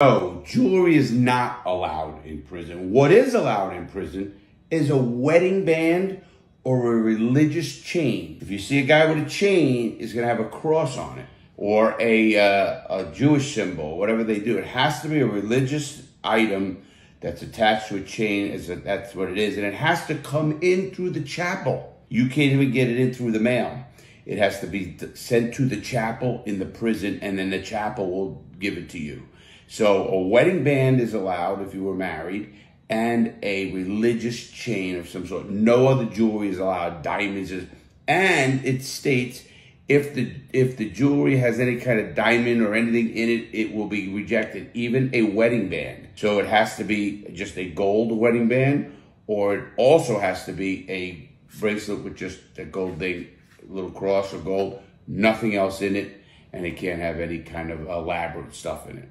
No, jewelry is not allowed in prison. What is allowed in prison is a wedding band or a religious chain. If you see a guy with a chain, it's going to have a cross on it or a, uh, a Jewish symbol, whatever they do. It has to be a religious item that's attached to a chain. That's what it is, and it has to come in through the chapel. You can't even get it in through the mail. It has to be sent to the chapel in the prison, and then the chapel will give it to you. So a wedding band is allowed if you were married and a religious chain of some sort. No other jewelry is allowed, diamonds is, and it states if the if the jewelry has any kind of diamond or anything in it, it will be rejected, even a wedding band. So it has to be just a gold wedding band, or it also has to be a bracelet with just a gold thing, little cross of gold, nothing else in it, and it can't have any kind of elaborate stuff in it.